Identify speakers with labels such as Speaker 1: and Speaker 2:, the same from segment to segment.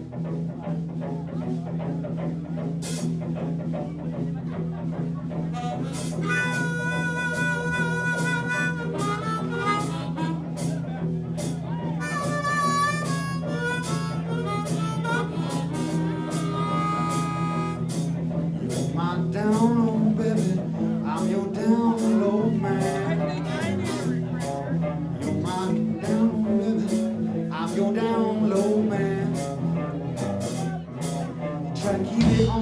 Speaker 1: Thank you.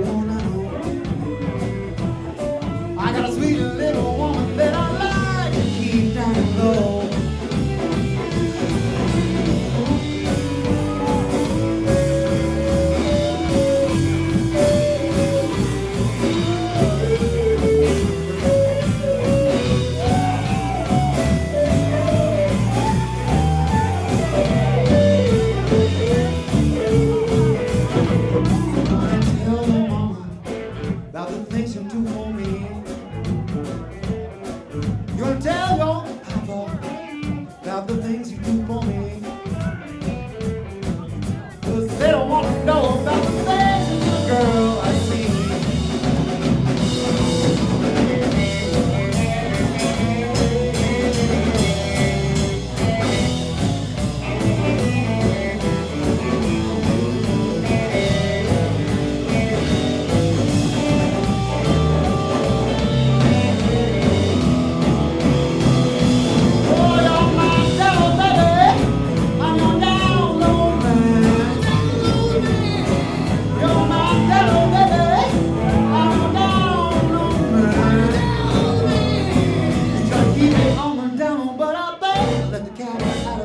Speaker 1: you Thank you.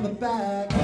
Speaker 1: the back.